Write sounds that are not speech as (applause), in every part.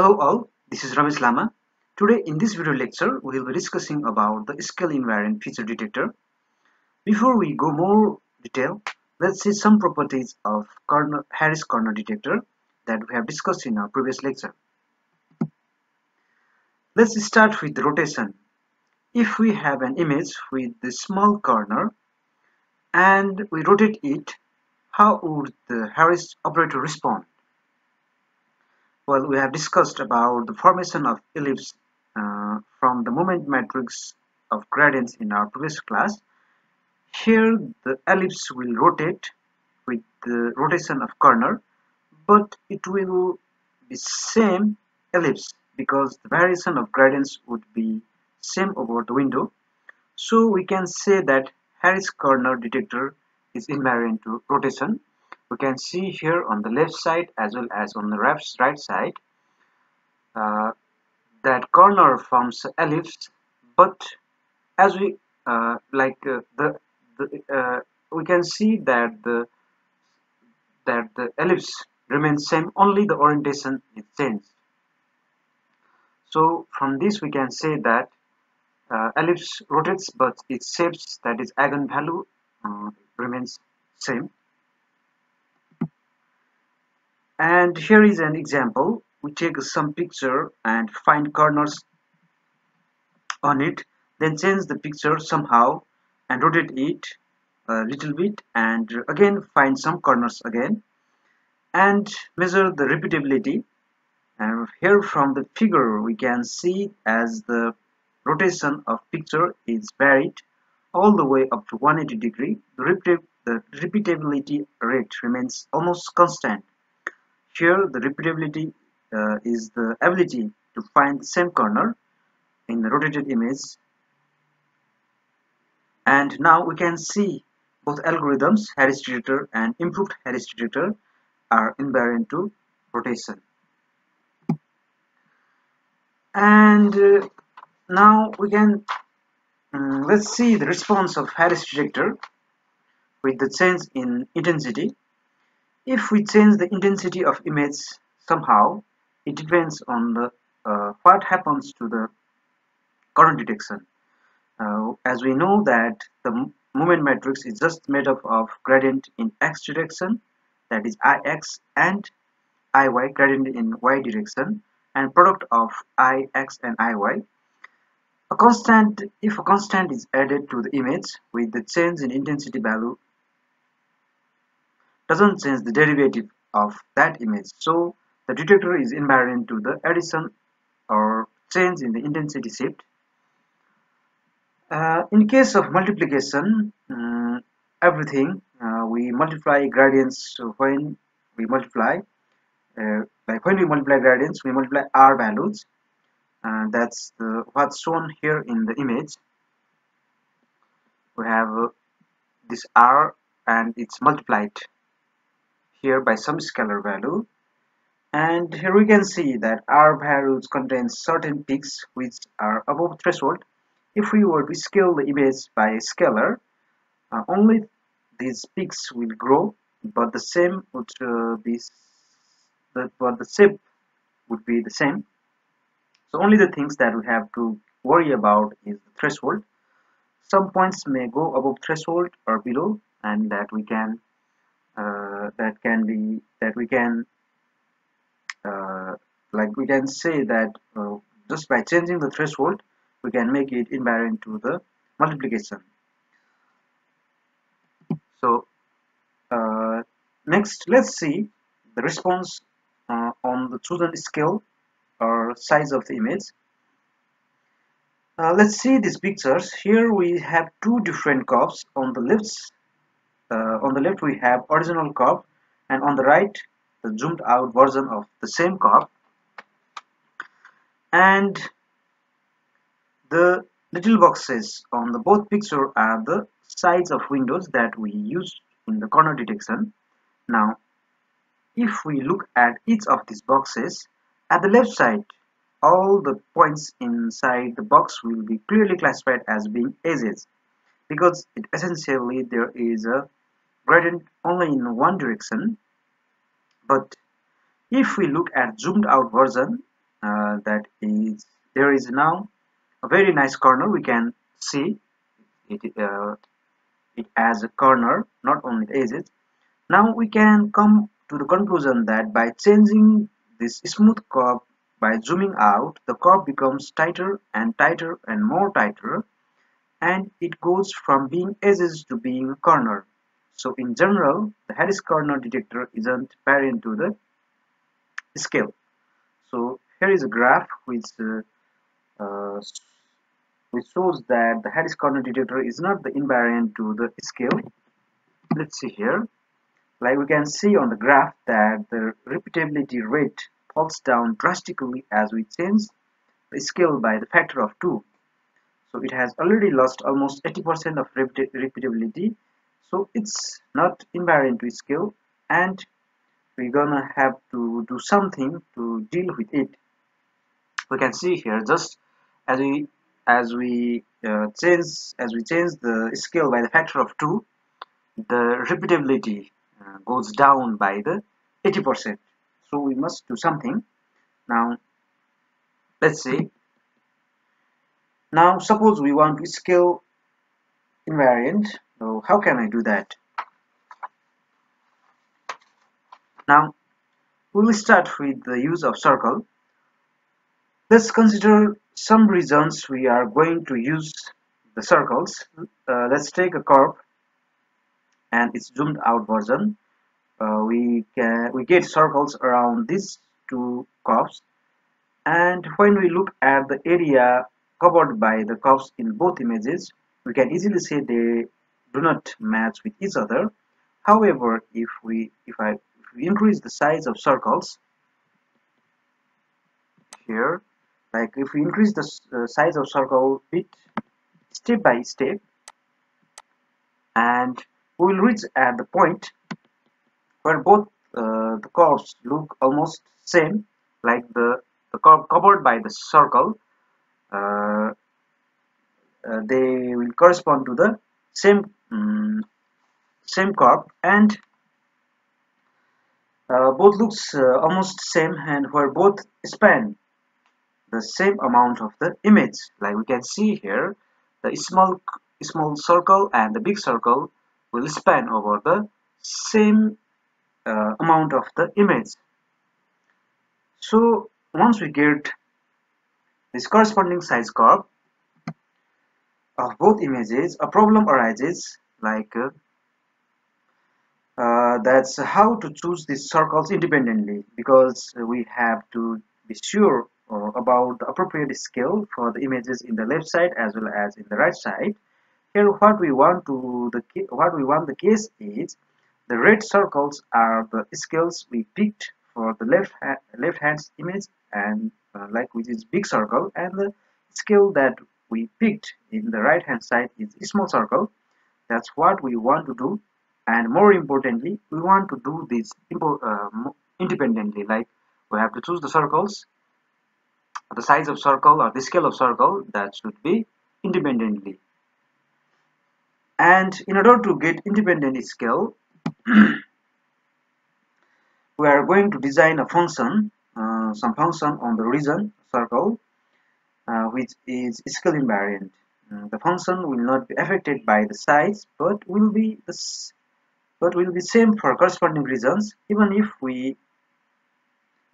Hello all, this is Ramesh Lama. Today in this video lecture, we will be discussing about the scale invariant feature detector. Before we go more detail, let's see some properties of Harris corner detector that we have discussed in our previous lecture. Let's start with rotation. If we have an image with the small corner and we rotate it, how would the Harris operator respond? Well, we have discussed about the formation of ellipse uh, from the moment matrix of gradients in our previous class. Here the ellipse will rotate with the rotation of corner, but it will be same ellipse because the variation of gradients would be same over the window. So we can say that Harris corner detector is invariant to rotation we can see here on the left side as well as on the right side uh, that corner forms ellipse but as we uh, like uh, the, the uh, we can see that the that the ellipse remains same only the orientation is changed. So from this we can say that uh, ellipse rotates but its shapes that is eigenvalue uh, remains same and here is an example. We take some picture and find corners on it then change the picture somehow and rotate it a little bit and again find some corners again and measure the repeatability. And here from the figure we can see as the rotation of picture is varied all the way up to 180 degree. The, the repeatability rate remains almost constant here the repeatability uh, is the ability to find the same corner in the rotated image. And now we can see both algorithms Harris detector and improved Harris detector are invariant to rotation. And uh, now we can um, let's see the response of Harris detector with the change in intensity if we change the intensity of image somehow it depends on the uh, what happens to the corner detection. Uh, as we know that the moment matrix is just made up of gradient in x direction that is ix and iy gradient in y direction and product of ix and iy a constant if a constant is added to the image with the change in intensity value doesn't change the derivative of that image. So the detector is invariant to the addition or change in the intensity shift. Uh, in case of multiplication um, everything uh, we multiply gradients when we multiply uh, like when we multiply gradients we multiply r values. Uh, that's the, what's shown here in the image. We have this r and it's multiplied here by some scalar value. And here we can see that r values contain certain peaks which are above threshold. If we were to scale the image by a scalar uh, only these peaks will grow but the same would uh, be the, but the shape would be the same. So only the things that we have to worry about is the threshold. Some points may go above threshold or below and that we can that can be that we can uh, like we can say that uh, just by changing the threshold we can make it invariant to the multiplication. So uh, next let's see the response uh, on the chosen scale or size of the image. Uh, let's see these pictures. Here we have two different curves on the left uh, on the left we have original curve and on the right the zoomed out version of the same curve. And the little boxes on the both picture are the size of windows that we use in the corner detection. Now if we look at each of these boxes at the left side all the points inside the box will be clearly classified as being edges because it essentially there is a gradient only in one direction. But if we look at zoomed out version uh, that is there is now a very nice corner we can see. It, uh, it as a corner not only the edges. Now we can come to the conclusion that by changing this smooth curve by zooming out the curve becomes tighter and tighter and more tighter and it goes from being edges to being a corner so in general the Harris corner detector isn't parent to the scale. So here is a graph which uh, uh, which shows that the Harris corner detector is not the invariant to the scale. Let's see here. Like we can see on the graph that the repeatability rate falls down drastically as we change the scale by the factor of 2 so it has already lost almost 80% of repeatability so it's not invariant with scale and we're gonna have to do something to deal with it. We can see here just as we as we uh, change as we change the scale by the factor of 2 the repeatability uh, goes down by the 80% so we must do something. Now let's see. Now suppose we want to scale invariant so how can I do that? Now we will start with the use of circle. Let's consider some reasons we are going to use the circles. Uh, let's take a curve and its zoomed out version. Uh, we can we get circles around these two curves. And when we look at the area covered by the curves in both images we can easily see they do not match with each other. However if we if I if we increase the size of circles here like if we increase the uh, size of circle bit step by step and we will reach at the point where both uh, the curves look almost same like the, the curve covered by the circle uh, uh, they will correspond to the same um, same curve and uh, both looks uh, almost same and where both span the same amount of the image. Like we can see here the small small circle and the big circle will span over the same uh, amount of the image. So once we get this corresponding size curve of both images a problem arises like uh, uh, that's how to choose these circles independently because we have to be sure uh, about the appropriate scale for the images in the left side as well as in the right side. Here what we want to the what we want the case is the red circles are the scales we picked for the left ha left hand image and uh, like which is big circle and the scale that we picked in the right hand side is a small circle. That's what we want to do. And more importantly we want to do this uh, independently. Like we have to choose the circles the size of circle or the scale of circle that should be independently. And in order to get independent scale (clears throat) we are going to design a function uh, some function on the region circle uh, which is scale invariant. Uh, the function will not be affected by the size but will be the but will be same for corresponding regions even if we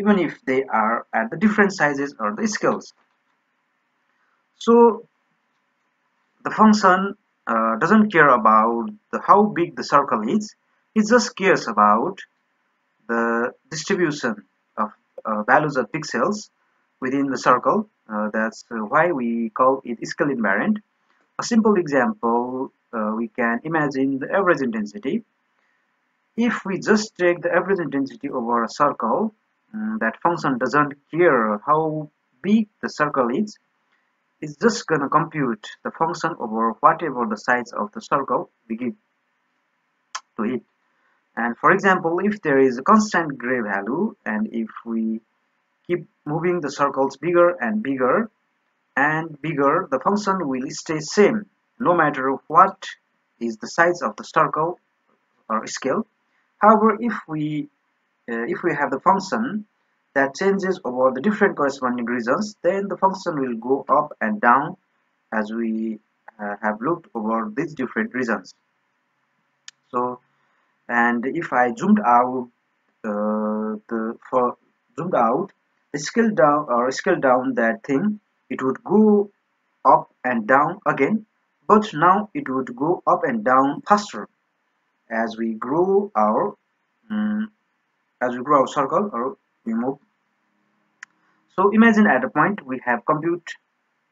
even if they are at the different sizes or the scales. So the function uh, doesn't care about the, how big the circle is it just cares about the distribution of uh, values of pixels within the circle uh, that's why we call it scale invariant a simple example uh, we can imagine the average intensity. If we just take the average intensity over a circle um, that function doesn't care how big the circle is it's just gonna compute the function over whatever the size of the circle we give to it and for example if there is a constant gray value and if we keep moving the circles bigger and bigger and bigger the function will stay same no matter what is the size of the circle or scale. However if we uh, if we have the function that changes over the different corresponding regions then the function will go up and down as we uh, have looked over these different regions. So and if I zoomed out uh, the for zoomed out scale down or scale down that thing it would go up and down again but now it would go up and down faster. As we grow our um, as we grow our circle or we move. So imagine at a point we have compute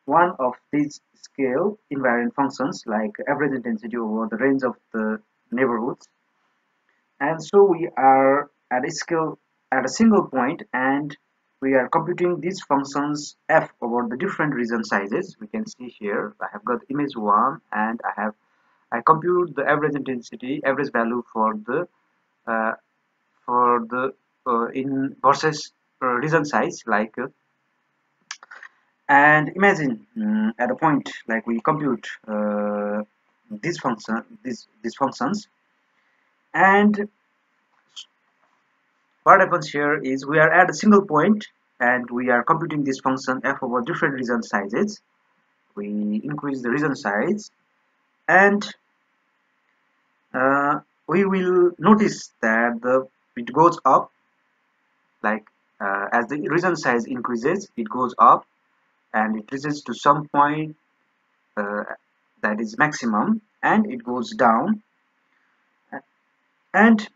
one of these scale invariant functions like average intensity over the range of the neighborhoods. And so we are at a scale at a single point and we are computing these functions f over the different region sizes. We can see here I have got image 1 and I have I compute the average intensity average value for the uh, for the uh, in versus uh, region size like uh, and imagine um, at a point like we compute uh, this function these these functions. And what happens here is we are at a single point and we are computing this function f over different region sizes. We increase the region size and uh, we will notice that the it goes up like uh, as the region size increases it goes up and it reaches to some point uh, that is maximum and it goes down. And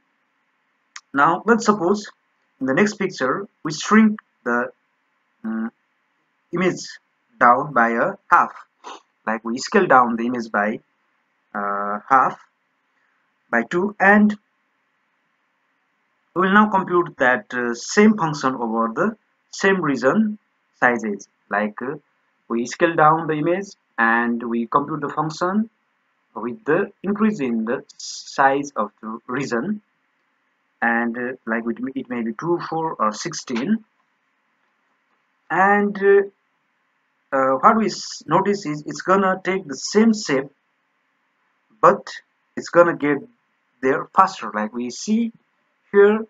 now let's suppose in the next picture we shrink the um, image down by a half. Like we scale down the image by uh, half by 2 and we will now compute that uh, same function over the same region sizes. Like uh, we scale down the image and we compute the function with the increase in the size of the region and uh, like it may, it may be 2 4 or 16 and uh, uh, what we notice is it's gonna take the same shape but it's gonna get there faster. Like we see here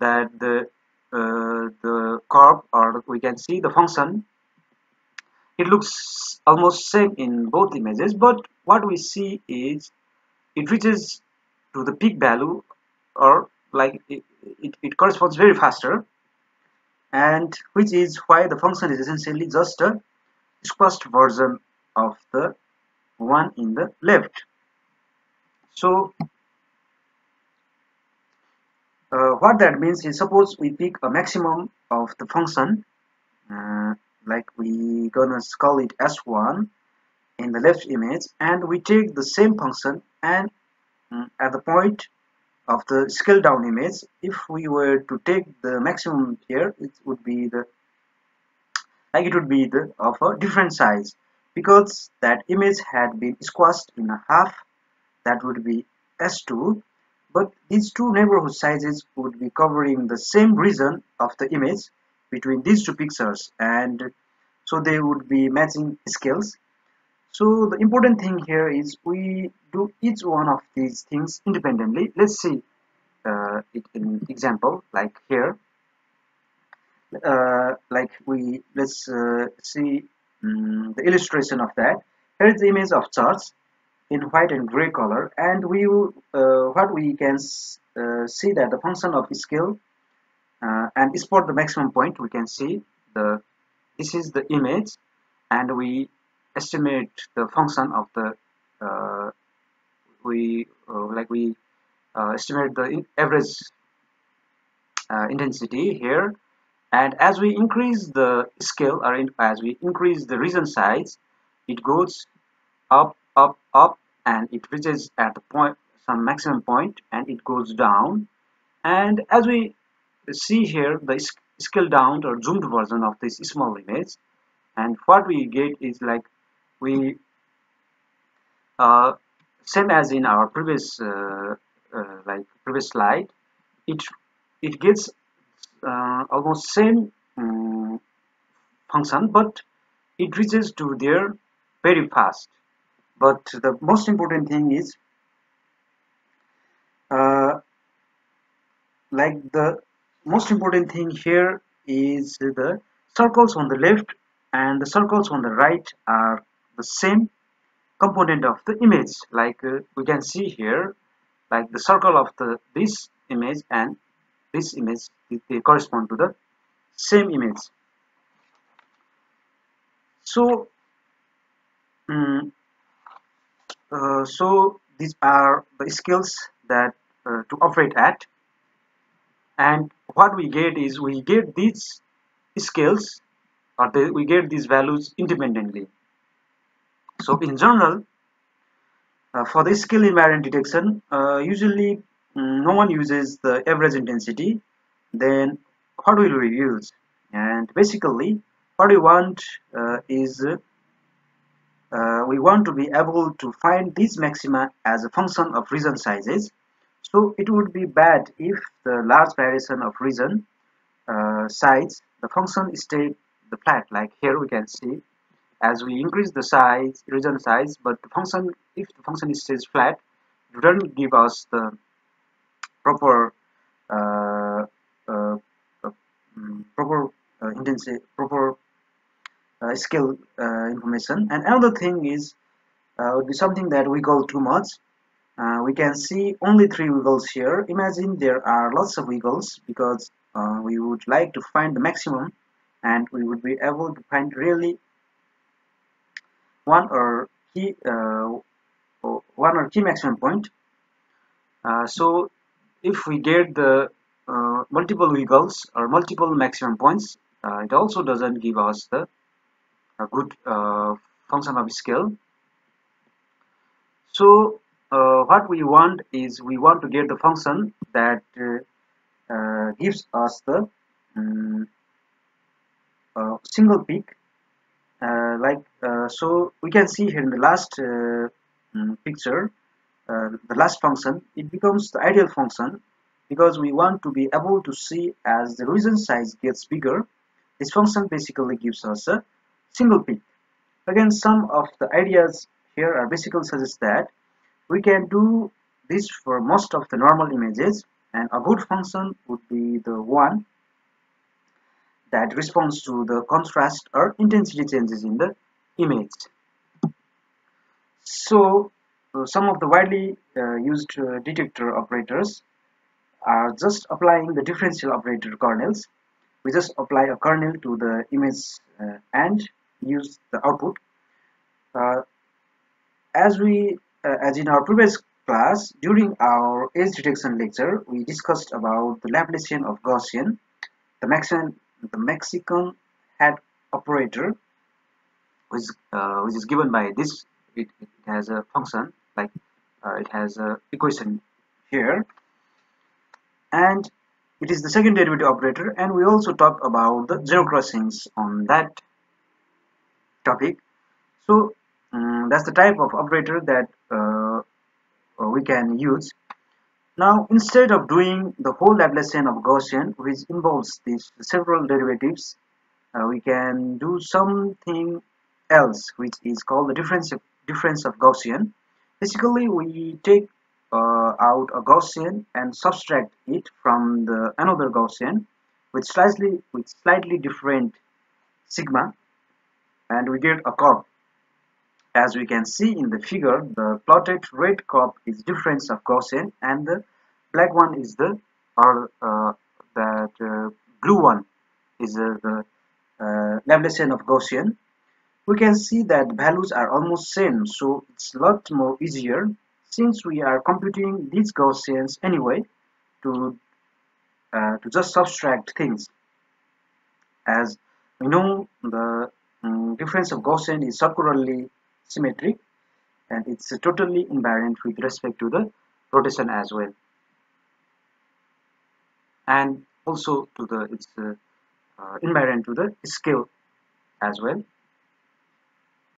that the uh, the curve or we can see the function. It looks almost same in both images but what we see is it reaches to the peak value or like it, it, it corresponds very faster. And which is why the function is essentially just a squashed version of the one in the left. So uh, what that means is suppose we pick a maximum of the function uh, like we gonna call it s1 in the left image and we take the same function and um, at the point of the scale down image if we were to take the maximum here it would be the like it would be the of a different size because that image had been squashed in a half that would be s2 but these two neighborhood sizes would be covering the same region of the image between these two pictures and so they would be matching scales so the important thing here is we do each one of these things independently. Let's see uh, it in example like here. Uh, like we let's uh, see um, the illustration of that. Here's the image of charts in white and gray color and we uh, what we can uh, see that the function of scale uh, and spot the maximum point we can see the this is the image and we estimate the function of the uh, we uh, like we uh, estimate the average intensity here. And as we increase the scale or in, as we increase the region size it goes up up up and it reaches at the point some maximum point and it goes down. And as we see here the scale down or zoomed version of this small image and what we get is like we uh, same as in our previous uh, uh, like previous slide it it gets uh, almost same um, function but it reaches to there very fast. But the most important thing is uh, like the most important thing here is the circles on the left and the circles on the right are the same component of the image. Like uh, we can see here like the circle of the this image and this image they correspond to the same image. So um, uh, so these are the scales that uh, to operate at. And what we get is we get these scales or the, we get these values independently so in general uh, for the scale invariant detection uh, usually um, no one uses the average intensity then what will we use and basically what we want uh, is uh, we want to be able to find these maxima as a function of region sizes so it would be bad if the large variation of region uh, size, the function stay the flat. Like here we can see, as we increase the size, region size, but the function, if the function is stays flat, it doesn't give us the proper uh, uh, uh mm, proper uh, intensity, proper uh, scale information. And another thing is would be something that we call too much we can see only three wiggles here imagine there are lots of wiggles because we would like to find the maximum and we would be able to find really one or key uh, one or key maximum point. Uh, so if we get the uh, multiple wiggles or multiple maximum points it also doesn't give us the a good function of scale. So uh, what we want is we want to get the function that uh, uh gives us the um, single peak like uh, so we can see here in the last um, picture the last function it becomes the ideal function because we want to be able to see as the region size gets bigger. This function basically gives us a single peak. Again some of the ideas here are basically suggest that we can do this for most of the normal images and a good function would be the one that responds to the contrast or intensity changes in the image. So uh, some of the widely uh, used uh, detector operators are just applying the differential operator kernels. We just apply a kernel to the image uh, and use the output. Uh, as we as in our previous class, during our edge detection lecture, we discussed about the Laplacian of Gaussian, the Mexican, the Mexican hat operator, which, uh, which is given by this. It, it has a function like uh, it has a equation here, and it is the second derivative operator. And we also talked about the zero crossings on that topic. So um, that's the type of operator that uh, we can use now instead of doing the whole Laplacian of Gaussian which involves these several derivatives uh, we can do something else which is called the difference of, difference of Gaussian. Basically we take uh, out a Gaussian and subtract it from the another Gaussian with slightly with slightly different sigma and we get a curve as we can see in the figure, the plotted red curve is difference of Gaussian and the black one is the or uh, that uh, blue one is uh, the uh, Laplacian of Gaussian. We can see that values are almost same, so it's a lot more easier since we are computing these Gaussians anyway to uh, to just subtract things. As we know, the um, difference of Gaussian is circularly symmetric and it's totally invariant with respect to the rotation as well. And also to the it's uh, invariant to the scale as well